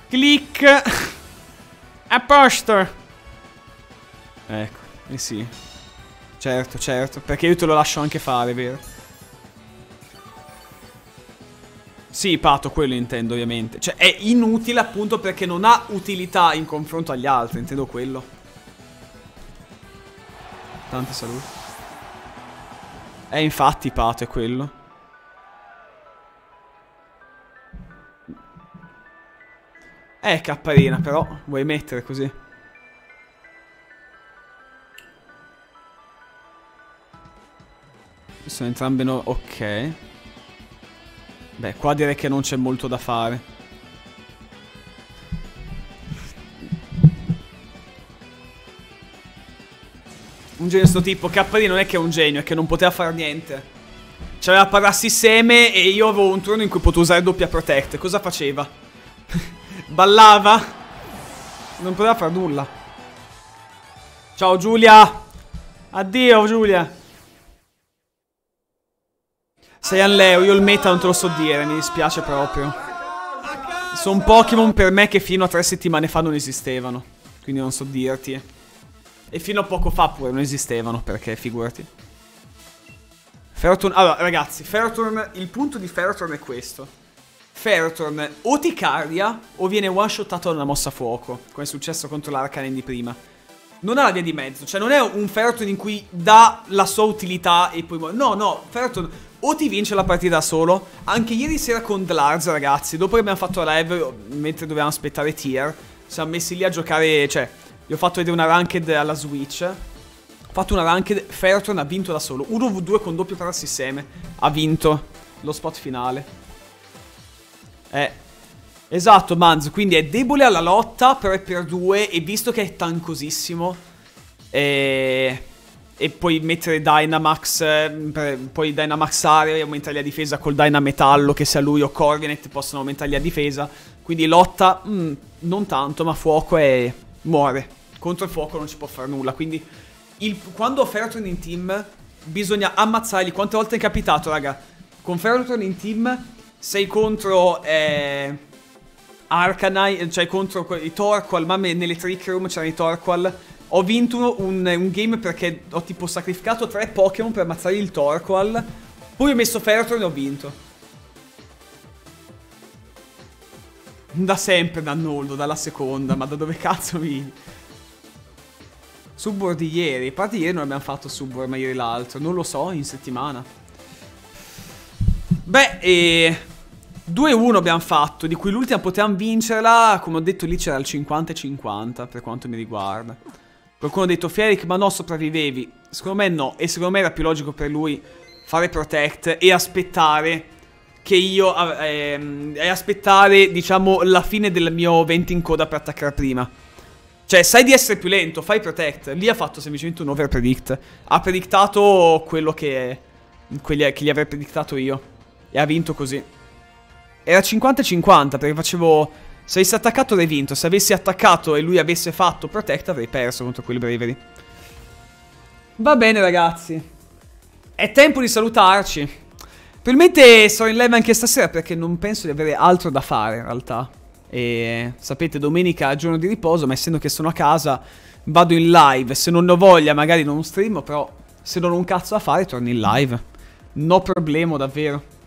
Click. *coughs* A posto. Ecco, eh sì. Certo, certo. Perché io te lo lascio anche fare, vero? Sì, Pato, quello intendo ovviamente. Cioè, è inutile appunto perché non ha utilità in confronto agli altri, intendo quello. Tanta salute. Eh, infatti, Pato, è quello. Eh, capparina, però. Vuoi mettere così? Sono entrambe no... Ok. Beh, qua direi che non c'è molto da fare. Un genio sto tipo. KD non è che è un genio, è che non poteva fare niente. C'aveva parassi seme e io avevo un turno in cui potevo usare doppia protect. Cosa faceva? *laughs* Ballava? Non poteva fare nulla. Ciao Giulia. Addio Giulia. Sei un Leo, io il meta non te lo so dire, mi dispiace proprio. Sono Pokémon per me che fino a tre settimane fa non esistevano. Quindi non so dirti. E fino a poco fa pure non esistevano, perché figurati. Ferroturn... Allora, ragazzi, Ferroturn... Il punto di Ferroturn è questo. Ferroturn o ti cardia o viene one-shottato da una mossa a fuoco, come è successo contro l'Arcanen di prima. Non ha la via di mezzo, cioè non è un Ferroturn in cui dà la sua utilità e poi muore. No, no, Ferroturn o ti vince la partita da solo. Anche ieri sera con Dlarz, ragazzi, dopo che abbiamo fatto live, mentre dovevamo aspettare tier, siamo messi lì a giocare, cioè, gli ho fatto vedere una ranked alla Switch. Ho fatto una ranked, Ferroturn ha vinto da solo. 1v2 con doppio parassi seme. Ha vinto lo spot finale. Eh. Esatto, Manz, quindi è debole alla lotta, però è per due, e visto che è tankosissimo, e... e poi mettere Dynamax, eh, poi Dynamaxare e aumentare la difesa col Dynametallo, che sia lui o Corvinet possono aumentare la difesa. Quindi lotta, mm, non tanto, ma fuoco e muore. Contro il fuoco non ci può fare nulla, quindi il, quando ho Ferroturn in team bisogna ammazzarli. Quante volte è capitato, raga? Con Ferroturn in team sei contro... Eh, Arcanine, cioè contro i Torqual, ma nelle Trick Room c'erano i Torqual. Ho vinto un, un, game perché ho tipo sacrificato tre Pokémon per ammazzare il Torqual. Poi ho messo Ferroturn e ho vinto. Da sempre da Noldo, dalla seconda, ma da dove cazzo mi... Subbor di ieri, a parte ieri non abbiamo fatto Subbor, ma ieri l'altro, non lo so, in settimana. Beh, e... 2-1 abbiamo fatto, di cui l'ultima potevamo vincerla, come ho detto lì c'era il 50-50 per quanto mi riguarda. Qualcuno ha detto, Fieric, ma no, sopravvivevi. Secondo me no, e secondo me era più logico per lui fare protect e aspettare che io... Ehm, e aspettare, diciamo, la fine del mio 20 in coda per attaccare prima. Cioè, sai di essere più lento, fai protect. Lì ha fatto semplicemente un over predict. Ha predictato quello che, che gli avrei predictato io. E ha vinto così. Era 50-50 perché facevo... Se avessi attaccato avrei vinto. Se avessi attaccato e lui avesse fatto protect avrei perso contro quelli bravery. Va bene ragazzi. È tempo di salutarci. Probabilmente sarò in live anche stasera perché non penso di avere altro da fare in realtà. E sapete domenica è giorno di riposo ma essendo che sono a casa vado in live. Se non ho voglia magari non streamo però se non ho un cazzo da fare torno in live. No problema davvero.